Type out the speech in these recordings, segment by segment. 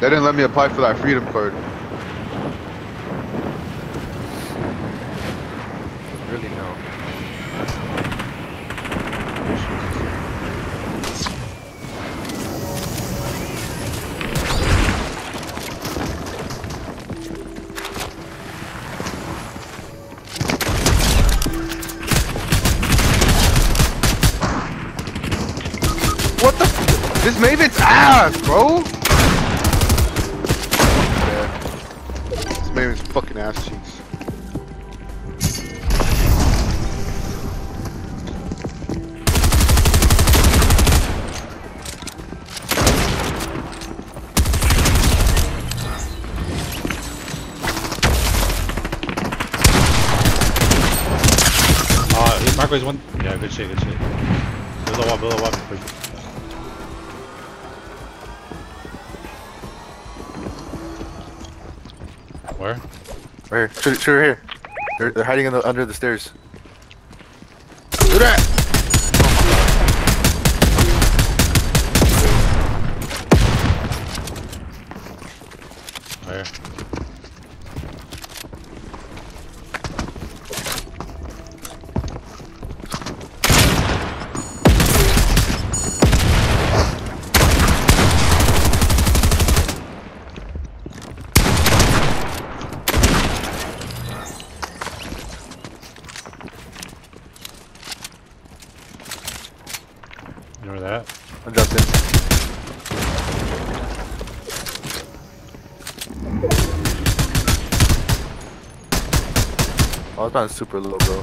They didn't let me apply for that freedom card. Really no. What the? F this Maven's ass, bro. This Maven's fucking ass cheeks. One. Yeah, good shit, good shit. Where? Right here. Shoot, shoot her here. They're, they're hiding in the, under the stairs. Do that. Where? You know where that? I jumped in. It's not super low, bro.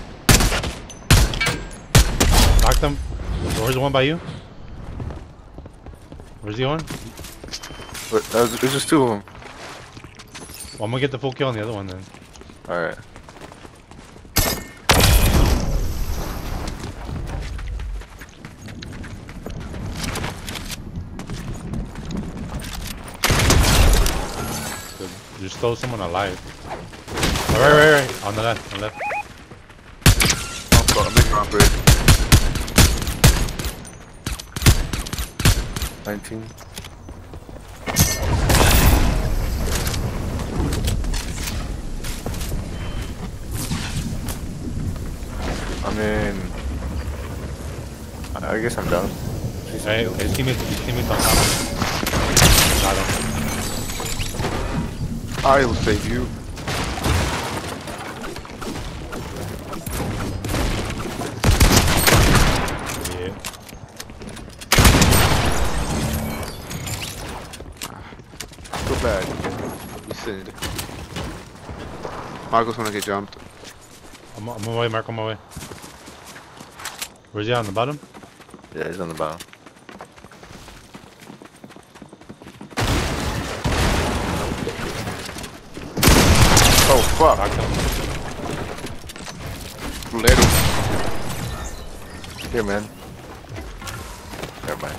Knock them. Where's the one by you? Where's the one? But uh, was, there's just two of them. Well, I'm gonna get the full kill on the other one then. Alright. You stole someone alive. Alright, right, right, right. On the left, on the left. Oh, I'm making wrong bridge. 19. I'm in. I I guess I'm down. Hey, his eh, teammates, his teammates on top. Got him. I will save you. Back. You said. Marco's gonna get jumped. I'm, I'm on my way, Mark, on my way. Where's he on the bottom? Yeah, he's on the bottom. Oh fuck. Knocked him. Let him. Here, man. Never mind.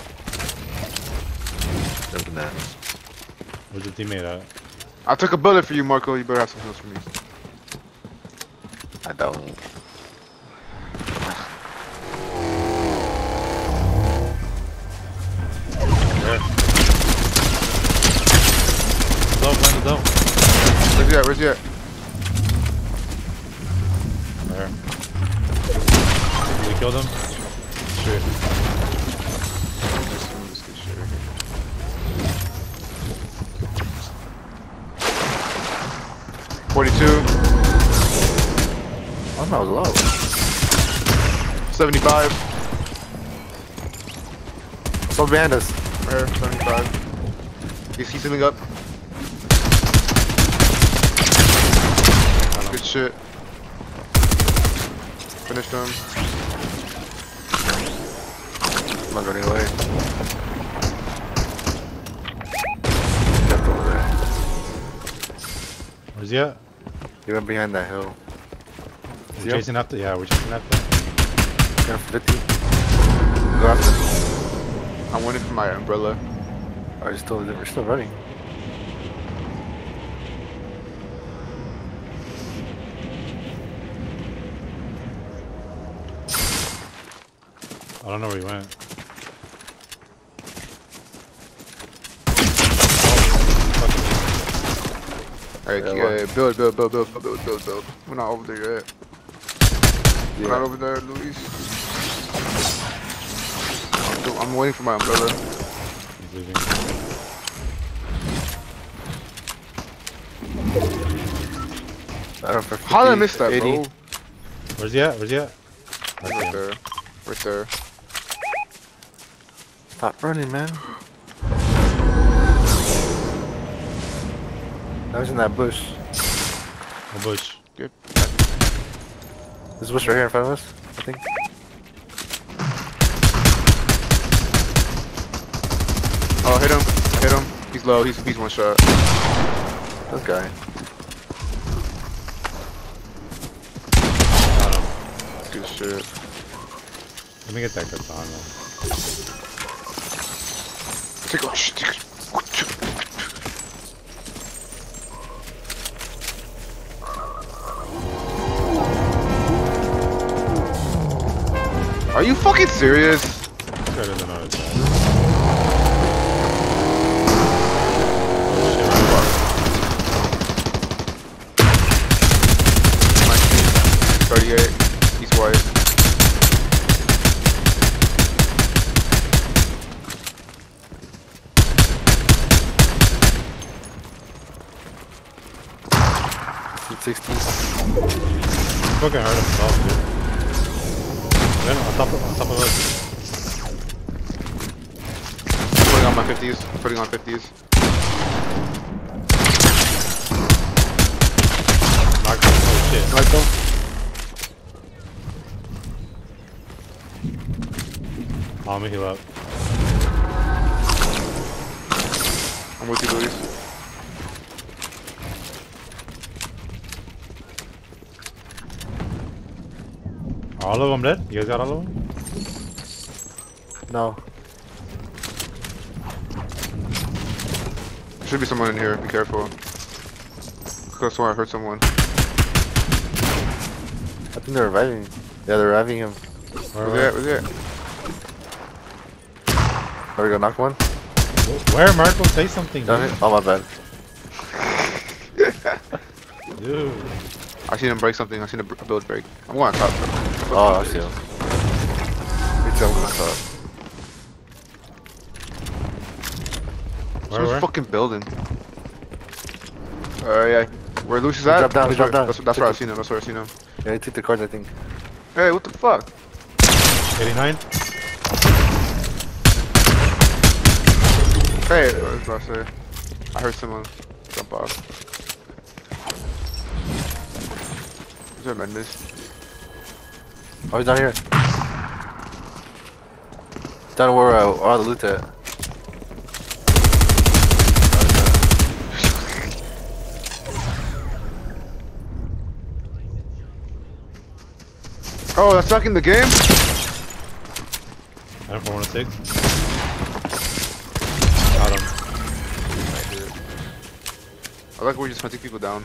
No bananas. Where's the teammate at? I took a bullet for you, Marco. You better have some heals for me. I don't. Where? Low, blind the low. Where's he at? Where's he at? Where? We killed him? Shit. 42. Oh, that was low. 75. So Vandas. Where? 75. see something up. Good shit. Finished him. I'm not running away. Where's he at? He went behind that hill. We're Yep. chasing after, yeah, we're chasing after. Down for 50. Go after him. I'm waiting for my umbrella. Oh, Are you still, we're still running. I don't know where he went. Alright, yeah, build, build, build, build, build, build, build. We're not over there yet. Yeah. We're not over there, Luis. I'm waiting for my umbrella. How did I miss that, 80. bro? Where's he at? Where's he at? Right there. Right there. Stop running, man. I was in that bush. A bush. Good. This bush right here in front of us, I think. Oh, hit him. Hit him. He's low. He's, he's one shot. This guy. Got him. Good shit. Let me get that katana. Take a Are you fucking serious? Better than I was at. Oh, 38. He's white. Sixty. Fucking hurt himself, dude. Then on top of, on top of us. Putting on my 50s. Putting on 50s. Knocked him. Oh shit. Knocked him. Oh, let me heal up. I'm with you, Luis. All of them dead? You guys got all of them? No. Should be someone in here. Be careful. Close one. I heard someone. I think they're reviving. Yeah, they're reviving him. Where, Where's where? it? Where's it? Are we gonna knock one? Where, Marco? Say something, Down dude. here? Oh, my bad. Dude. I seen him break something. I seen a build break. I'm going on top. Oh, I see him. Me too, I'm gonna stop. Where, Someone's where? fucking building. Uh, yeah. Where Luis is He at? Drop down, he That's where- down. That's, that's where I seen him. That's where I seen him. Yeah, he took the cards, I think. Hey, what the fuck? 89? Hey, what was I say? I heard someone jump off. Is there Mendes? Oh, he's down here. Down where uh, all the loot at. Oh, that's back in the game? 9416. Got him. I like where you're just hunting people down.